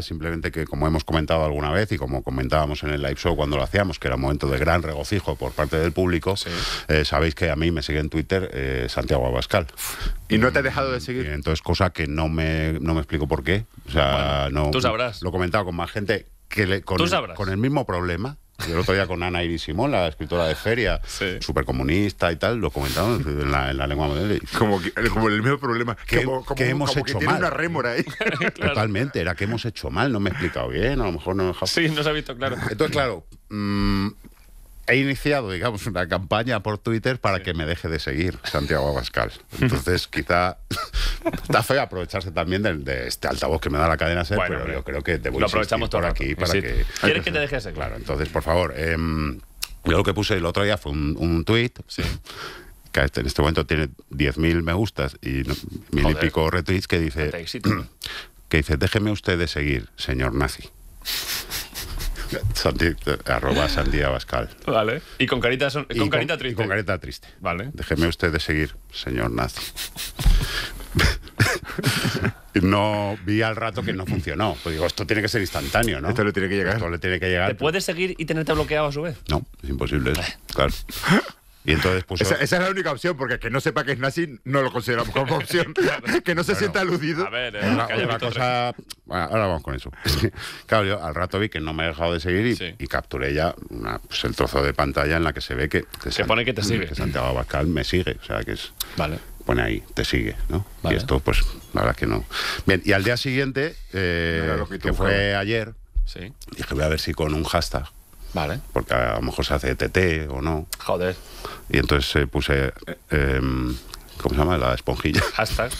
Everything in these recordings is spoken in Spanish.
Simplemente que, como hemos comentado alguna vez y como comentábamos en el live show cuando lo hacíamos, que era un momento de gran regocijo por parte del público, eh, sabéis que a mí me sigue en Twitter eh, Santiago Abascal. ¿Y no te ha dejado de seguir? entonces, cosa que no me, no me explico por qué. O sea, no. tú sabrás. Lo he comentado con más gente que le, con, el, con el mismo problema. El otro día con Ana Iris Simón, la escritora de Feria, súper comunista y tal, lo comentamos en la, en la lengua moderna. Como, como el mismo problema. como, que hemos hecho que mal. Tiene una rémora ahí. Totalmente, era que hemos hecho mal, no me he explicado bien, a lo mejor no he dejado... Sí, no se ha visto claro. Entonces, claro, mmm, he iniciado, digamos, una campaña por Twitter para que me deje de seguir Santiago Abascal. Entonces, quizá está feo aprovecharse también de, de, este altavoz que me da la cadena SER, bueno, pero yo creo que debo lo aprovechamos todo por aquí para que... ¿Quieres que te deje de seguir? Claro, entonces, por favor, eh, yo lo que puse el otro día fue un, un tuit. Sí que en este momento tiene 10.000 me gustas y mil y pico retweets que dice que dice déjeme usted de seguir señor nazi Santi, arroba Santi Abascal. Vale. Y con carita, son, con, y carita con, triste. Y con carita triste. Vale. Déjeme usted de seguir, señor nazi. no vi al rato que no funcionó. Pues digo, esto tiene que ser instantáneo, ¿no? Esto le tiene que llegar. Esto le tiene que llegar. ¿Te puedes seguir y tenerte bloqueado a su vez? No, es imposible. Eso, claro. Y entonces puso... esa, esa, es la única opción, porque que no sepa que es nazi no lo consideramos como opción. que no se Bueno, sienta aludido. A ver, eh, Una, que haya una cosa. Bueno, ahora vamos con eso. claro, yo al rato vi que no me he dejado de seguir y, Sí. y capturé ya una- pues, el trozo de pantalla en la que se ve que. que Se pone que te sigue. Que Santiago Abascal me sigue. O sea, que es. Vale. Pone ahí, te sigue, ¿no? Vale. Y esto, pues, la verdad que no. Bien, y al día siguiente, eh, que fue juegas. ayer, Sí. dije, voy a ver si con un hashtag, Vale. porque a lo mejor se hace TT o no. Joder. Y entonces eh, puse. eh, em, ¿Cómo se llama? La esponjilla. Hashtag.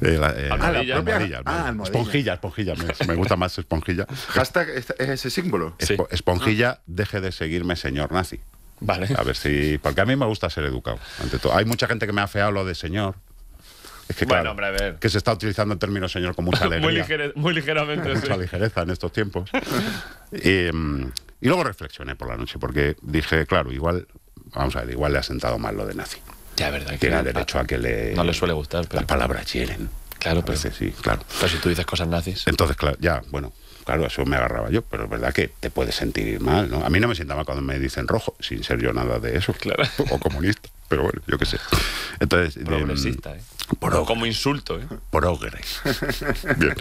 Eh, la, eh, Almohadilla. la almohadilla, Ah. Esponjilla, esponjilla. Me, me gusta más esponjilla. Hashtag es, es ese símbolo. Sí. Espo- Esponjilla, deje de seguirme, señor nazi. Vale. A ver si. Porque a mí me gusta ser educado, ante todo. Hay mucha gente que me ha feado lo de señor. Es que, Bueno, claro, hombre, a ver. que se está utilizando el término señor con mucha alegría. Muy, ligere- muy ligeramente. sí. mucha ligereza en estos tiempos. y, mm, y luego reflexioné por la noche, porque dije, claro, igual. Vamos a ver, igual le ha sentado mal lo de nazi. Ya, verdad. que Tiene derecho a que le. No le suele gustar, pero. Las palabras hieren. Claro, pero- veces sí, claro. Pero si tú dices cosas nazis. Entonces, claro, ya, bueno, claro, eso me agarraba yo, pero es verdad que te puedes sentir mal, ¿no? A mí no me sienta mal cuando me dicen rojo, sin ser yo nada de eso. Claro. O comunista, pero bueno, yo qué sé. Entonces, Progresista, ¿eh? Progre. Como insulto, ¿eh? Progre. Bien.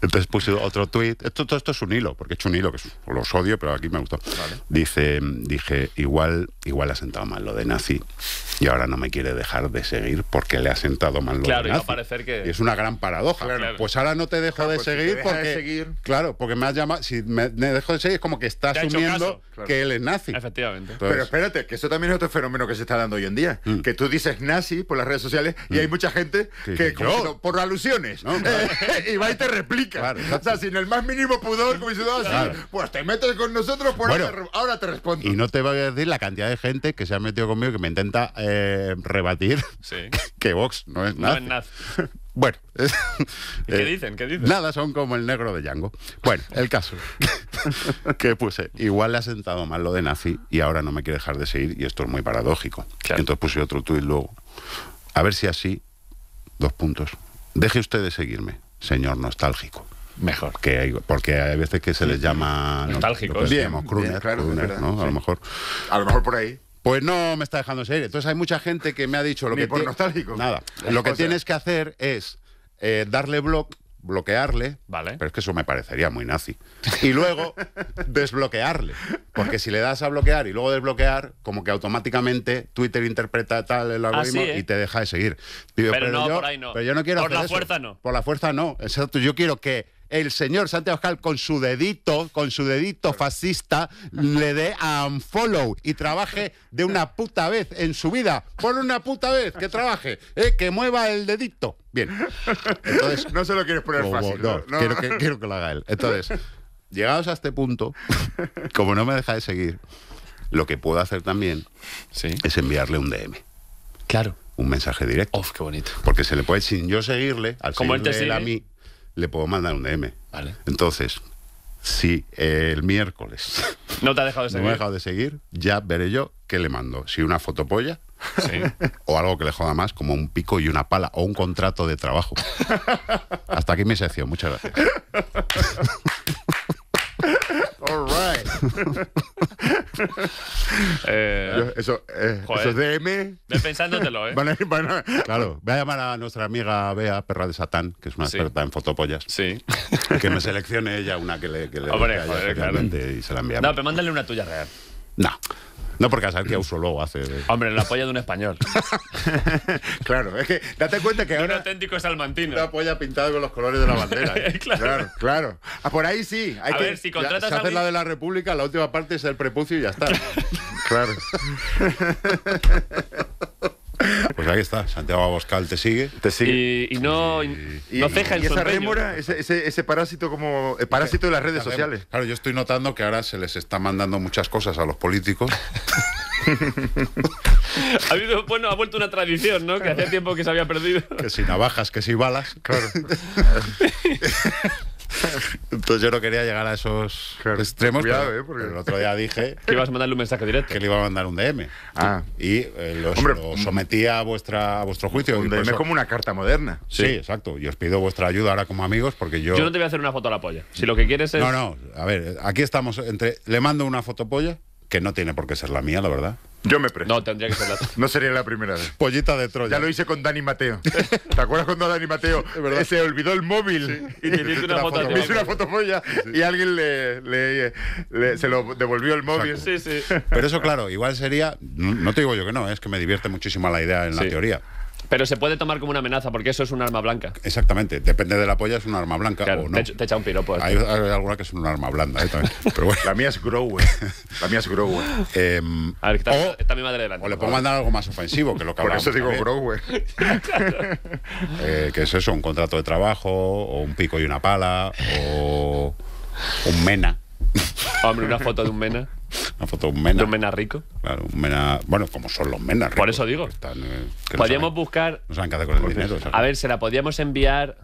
Entonces puse otro tuit. Esto, todo esto es un hilo, porque he hecho un hilo que es- los odio, pero aquí me gustó. Dice, dije, igual, igual ha sentado mal lo de nazi y ahora no me quiere dejar de seguir porque le ha sentado mal lo Claro, de y va a nazi. parecer que- Y es una gran paradoja. Claro. Pues ahora no te dejo Claro, de pues si te seguir deja de porque. seguir- Claro, porque me has llamado. Si me, me dejo de seguir, es como que está asumiendo claro. que él es nazi. Efectivamente. Entonces- Pero espérate, que eso también es otro fenómeno que se está dando hoy en día. Que tú dices nazi por las redes sociales y hay mucha gente Que que, dice, como "Yo". si no- por alusiones, No, claro. y va y te replica. Claro, o sea, sin el más mínimo pudor, como así, Claro. pues te metes con nosotros, Bueno. ahora, te, ahora te respondo. Y no te voy a decir la cantidad de gente que se ha metido conmigo que me intenta eh, rebatir Sí. que Vox no es No nazi. es nazi. Bueno, ¿Y qué eh, dicen? ¿Qué dicen? Nada, son como el negro de Django. Bueno, el caso que puse, igual le ha sentado mal lo de nazi y ahora no me quiere dejar de seguir y esto es muy paradójico. Claro. Entonces puse otro tuit luego. A ver si así, dos puntos. Deje usted de seguirme, señor nostálgico. Mejor. Que hay- porque hay veces que se les llama ¿no? Nostálgicos. Bien, crooner, claro, crooner, es verdad, ¿no? A lo mejor. A lo mejor por ahí. Pues no me está dejando seguir. Entonces hay mucha gente que me ha dicho lo Ni que por nostálgico. Nada. Lo que O sea- tienes que hacer es eh, darle block, bloquearle. Vale. Pero es que eso me parecería muy nazi. Y luego desbloquearle. Porque si le das a bloquear y luego desbloquear, como que automáticamente Twitter interpreta tal el algoritmo sí, ¿eh? y te deja de seguir. Digo, Pero no, yo, por ahí no. Pero yo no quiero Por hacer la eso. fuerza no. Por la fuerza no. Exacto. Yo quiero que el señor Santiago Abascal con su dedito, con su dedito fascista, le dé a unfollow y trabaje de una puta vez en su vida. Por una puta vez que trabaje, ¿eh? que mueva el dedito. Bien. Entonces, No se lo quieres poner como- fácil. no, ¿no? No. Quiero, que, quiero que lo haga él. Entonces, llegados a este punto, como no me deja de seguir, lo que puedo hacer también Sí. es enviarle un DM, Claro. un mensaje directo. Uf, qué bonito. Porque se le puede, sin yo seguirle, al Como él te seguirle él a sigue. mí, le puedo mandar un DM. Vale. Entonces, si el miércoles No te ha dejado de no me seguir. ha dejado de seguir, ya veré yo qué le mando. Si una fotopolla Sí. O algo que le joda más, como un pico y una pala, o un contrato de trabajo. Hasta aquí mi sección, muchas gracias. Eh, eso, eh, esos DM ve pensándotelo, ¿eh? van a ir. Van a- Claro, voy a llamar a nuestra amiga Bea, perra de Satán, que es una Sí. experta en fotopollas, Sí. que me seleccione ella una que le, que le Hombre, joder, especialmente y se la enviamos. No, pero mándale una tuya real. No, no porque a saber qué uso luego hace. de- Hombre, la polla de un español. Claro, es que date cuenta que De un ahora. auténtico salmantino. Una polla pintada con los colores de la bandera. ¿eh? claro. Claro, claro. Ah, por ahí sí. Hay A que, ver, si Ya, contratas se a la de la República, la última parte es el prepucio y ya está. Claro. Pues ahí está, Santiago Aboscal te sigue. Te sigue. Y, y no, y, no ceja en y su esa rémora, ese, ese, ese parásito como. El parásito de las redes sociales. Claro, yo estoy notando que ahora se les está mandando muchas cosas a los políticos. Ha habido, bueno, ha vuelto una tradición, ¿no? Que hacía tiempo que se había perdido. que si navajas, que si balas. Claro. Entonces yo no quería llegar a esos Claro. extremos. Cuidado, pero eh, porque- el otro día dije Que ibas a mandarle un mensaje directo. que le iba a mandar un DM. Ah. Y eh, los- Hombre, lo sometí a, vuestra, a vuestro juicio. Un DM eso- como una carta moderna. Sí, exacto. Y os pido vuestra ayuda ahora como amigos porque yo... Yo no te voy a hacer una foto a la polla. Si lo que quieres es. No, no, a ver, aquí estamos entre... Le mando una fotopolla, que no tiene por qué ser la mía, la verdad. Yo me presto. No, tendría que ser la. No sería la primera vez. Pollita de Troya. Ya lo hice con Dani Mateo. ¿Te acuerdas cuando Dani Mateo se olvidó el móvil? Y te hiciste una foto hizo una fotopolla y alguien le, le- le- se lo devolvió el móvil. Sí, sí. Pero eso, claro, igual sería... No, no te digo yo que no, es que me divierte muchísimo la idea en la teoría. Pero se puede tomar como una amenaza porque eso es un arma blanca. Exactamente, depende de la polla, es un arma blanca Claro, o no. te, echa- te echa un piropo. Hay, hay alguna que es un arma blanda, ¿eh? también. Pero bueno. La mía es Grower. La mía es Grower. Em, A ver, está, o, está mi madre delante. o le puedo mandar algo más ofensivo, que lo que Por eso digo. Grower. Eh, que es eso, un contrato de trabajo, o un pico y una pala, o un mena. Hombre, una foto de un mena. Una foto de un De mena. un mena rico. Claro, un mena. Bueno, como son los menas. Por ricos, eso digo. están, eh, que no Podríamos saben- buscar. No saben qué hacer con el dinero. A ver, se la podríamos enviar.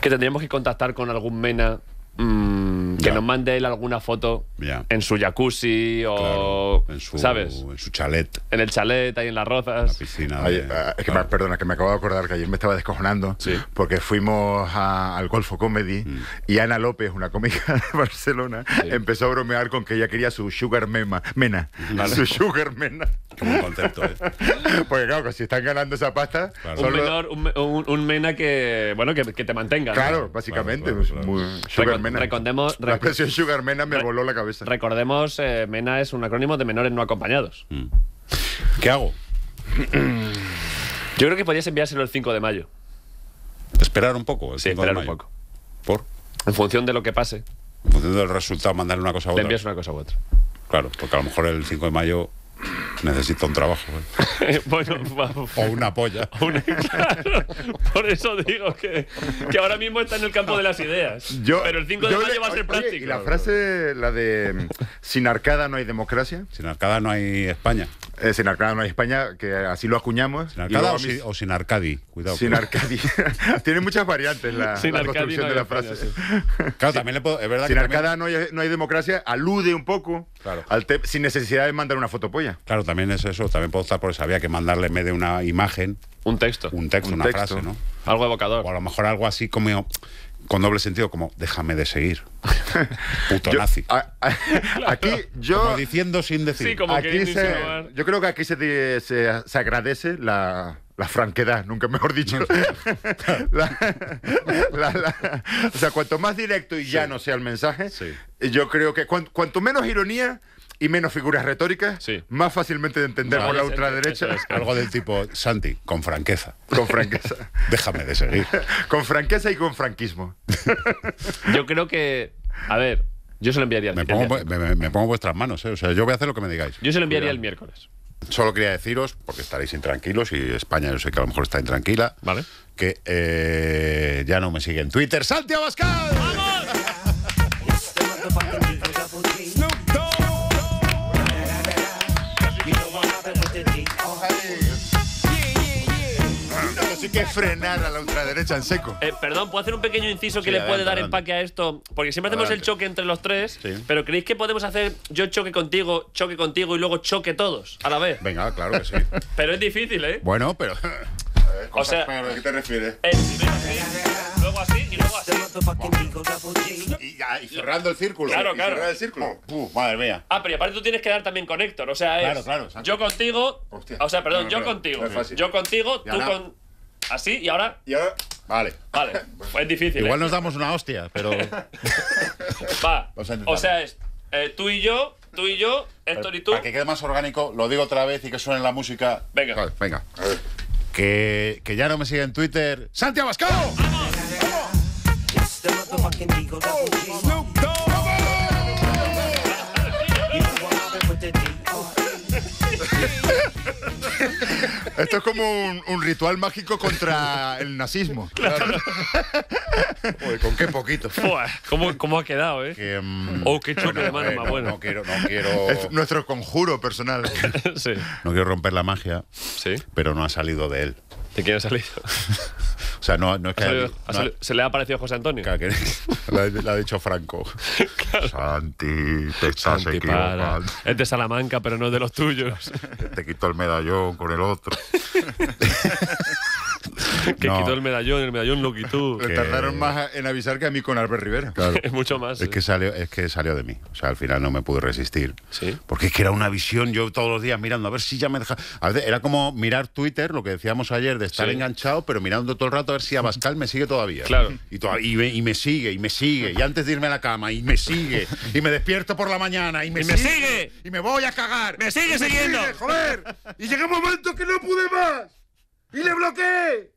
Que tendríamos que contactar con algún mena mm, que Ya. nos mande él alguna foto Ya. en su jacuzzi o. Claro, en su, ¿Sabes? En su chalet, En el chalet, ahí en las la rozas. piscina. Ayer- de- ah, es que me, perdona, que me acabo de acordar que ayer me estaba descojonando Sí. porque fuimos a- al Golfo Comedy Mm. y Ana López, una cómica de Barcelona, empezó a bromear con que ella quería su sugar mema, mena, su sugar mena. Qué buen concepto, ¿eh? Porque claro, que si están ganando esa pasta, Claro. Un, menor, un, un- un mena que. Bueno, que, que te mantenga. ¿no? Claro, básicamente. claro, pues, claro. muy- sugar Recon- mena. recordemos- la expresión sugar mena me voló la cabeza. Recordemos, eh, MENA es un acrónimo de menores no acompañados. ¿Qué hago? Yo creo que podías enviárselo el 5 de mayo. Esperar un poco. El Sí, 5 de esperar un poco. ¿Por? En función de lo que pase, En función del resultado, mandarle una cosa a le otra. envías una cosa u otra. Claro, porque a lo mejor el 5 de mayo necesita un trabajo. ¿eh? bueno, O una polla. una- claro, por eso digo que, que ahora mismo está en el campo de las ideas. Pero el 5 de yo mayo le- va a ser oye, práctico. Y la frase, la de mm, sin arcada no hay democracia. Sin arcada no hay España. Eh, sin arcada no hay España, que así lo acuñamos. Sin arcada o, sin, o sin Arcadi. Cuidado. Sin Arcadi. Tiene muchas variantes la, Sin la construcción no de la España, frase. sí. Claro, también le puedo. Es verdad Sin que también- arcada no hay, no hay democracia, alude un poco Claro. al te- sin necesidad de mandar una fotopolla. Claro, también es eso. También puedo optar por eso. Había que mandarle en vez de una imagen, Un texto. un texto, Un una texto. frase, ¿no? Algo evocador. O a lo mejor algo así como. Con doble sentido, como déjame de seguir. Puto Yo- nazi. a- a- aquí yo. Como diciendo sin decir. Sí, como que aquí se- yo creo que aquí se, se, se agradece la, la franquedad, nunca mejor dicho. La- la- la- o sea, cuanto más directo y llano sea el mensaje, Sí. yo creo que cuan- cuanto menos ironía y menos figuras retóricas, Sí. más fácilmente de entender No, por la es- ultraderecha, es, Algo del tipo, Santi, con franqueza. con franqueza. Déjame de seguir. con franqueza y con franquismo. Yo creo que. A ver, yo se lo enviaría el Me el pongo, me, me- pongo en vuestras manos, ¿eh? O sea, yo voy a hacer lo que me digáis. Yo se lo enviaría el miércoles. Solo quería deciros, porque estaréis intranquilos y España yo sé que a lo mejor está intranquila, Vale. que eh, ya no me sigue en Twitter. ¡Santi Abascal! sí que frenar a la ultraderecha en seco. Eh, perdón, ¿puedo hacer un pequeño inciso que le puede dar empaque a esto? Porque siempre hacemos el choque entre los tres, Sí. pero ¿creéis que podemos hacer yo choque contigo, choque contigo y luego choque todos a la vez? Venga, claro que sí. Pero es difícil, ¿eh? Bueno, pero. O sea, ¿A qué te refieres? eh, primero así, luego así y luego así. Y, y cerrando el círculo. Claro, claro. cerrar el círculo. Uh, madre mía. Ah, pero y aparte tú tienes que dar también con Héctor, o sea, es Claro, claro, exacto. yo contigo, Hostia. o sea, perdón, No, no, yo no, contigo, yo contigo, tú con así y ahora, Y ahora. Vale. vale, pues es difícil. Igual ¿eh? nos damos una hostia, pero. Va, Vamos o sea, es eh, tú y yo, tú y yo, Héctor y tú. Para que quede más orgánico, lo digo otra vez y que suene la música. Venga. Vale, venga. Que, que ya no me sigue en Twitter. ¡Santi Abascal! Esto es como un, un ritual mágico contra el nazismo. Uy, con qué poquito. Buah, ¿cómo, ¿Cómo ha quedado, eh? Que, mm, Oh, qué choque de mano eh, más no, bueno. No quiero, no quiero. Es nuestro conjuro personal. sí, No quiero romper la magia, sí. pero no ha salido de él. ¿De quién ha salido? O sea, no, no es que. ¿Ha salido- haya- ha no- salido- ¿Se le ha parecido a José Antonio? Claro que- ha, dicho Franco. Santi, te estás Santi, para. Es de Salamanca, pero no es de los tuyos. Te quito el medallón con el otro. que No. quitó el medallón, el medallón lo quitó. Le Que- tardaron más en avisar que a mí con Albert Rivera. Claro. Es mucho más. Es eh. que, salió, es que salió de mí. O sea, al final no me pude resistir. Sí. Porque es que era una visión, yo todos los días mirando, a ver si ya me deja. A veces era como mirar Twitter, lo que decíamos ayer, de estar Sí. enganchado, pero mirando todo el rato a ver si Abascal me sigue todavía. Claro. Y, toda- y, me, y me sigue, y me sigue. Y antes de irme a la cama, y me sigue. Y me despierto por la mañana, y me, ¡Y me sigue! Y me voy a cagar. ¡Me sigue siguiendo! joder! Y llega un momento que no pude más. Y le bloqueé.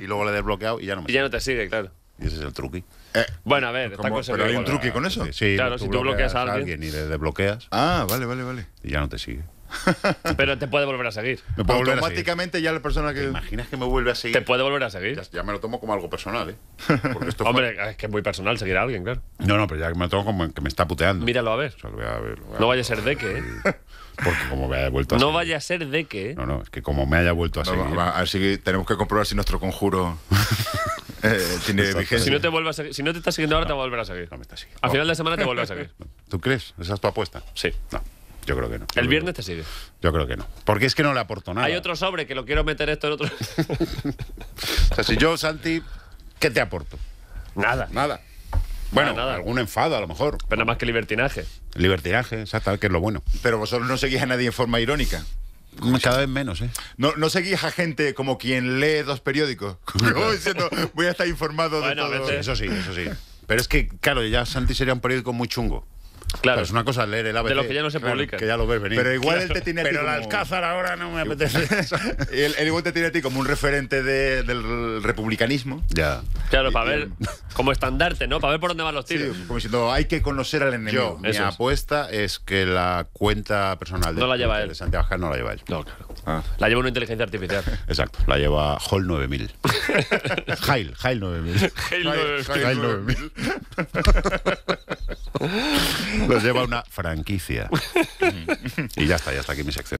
Y luego le he desbloqueado y ya no me Y ya no te sigue, claro. Y ese es el truqui. Eh, Bueno, a ver, está ¿cómo? conseguido. ¿Pero hay un truqui con eso? Sí, Claro, si tú bloqueas a alguien. y le desbloqueas Ah, vale, vale, vale. y ya no te sigue. Pero te puede volver a seguir. Me seguir. Automáticamente ya la persona ¿Te que. imaginas que me vuelve a seguir? Te puede volver a seguir. Ya, ya me lo tomo como algo personal, ¿eh? Porque esto fue- Hombre, es que es muy personal seguir a alguien, claro. No, no, pero ya me lo tomo como que me está puteando. Míralo a ver. O sea, lo voy a ver, lo voy a No ver. vaya a ser de que, ¿eh? Porque como me haya vuelto a No seguir. vaya a ser de que. No, no, es que como me haya vuelto a No, seguir. va- así que tenemos que comprobar si nuestro conjuro eh, tiene Exacto. vigencia. Si no te a seguir, si no te está siguiendo ahora, te va a volver a seguir. No me siguiendo. Final de semana te vuelve a seguir. ¿Tú crees? ¿Esa es tu apuesta? Sí. No, yo creo que no. El viernes te sigue. Yo creo que no. Porque es que no le aporto nada. Hay otro sobre que lo quiero meter esto en otro. O sea, si yo, Santi, ¿qué te aporto? Nada. Nada. Bueno, nada. algún enfado a lo mejor. Pero nada más que libertinaje. Libertinaje, exacto, que es lo bueno. Pero vosotros no seguís a nadie en forma irónica. Cada vez menos, ¿eh? No, no seguís a gente como quien lee dos periódicos. Como diciendo, voy a estar informado Bueno, de todo. Eso sí, eso sí. Pero es que, claro, ya Santi sería un periódico muy chungo. Claro. Pero es una cosa leer el ABC. De los que ya no se publican. Que ya lo ves venir. Pero igual él te tiene a ti Pero el como- Alcázar ahora no me apetece. Él, él igual te tiene a ti como un referente de- del republicanismo. ya. Claro, para ver como estandarte, ¿no? Para ver por dónde van los Sí, tiros. como diciendo, hay que conocer al Yo, enemigo. mi Eso es. apuesta es que la cuenta personal de, No la lleva de él. Santiago Abascal no la lleva él. No, claro. Ah. La lleva una inteligencia artificial. Exacto, la lleva Hall 9000. Hail, Hail 9000. Hail 9000. Lo lleva una franquicia. y ya está, ya está aquí mi sección.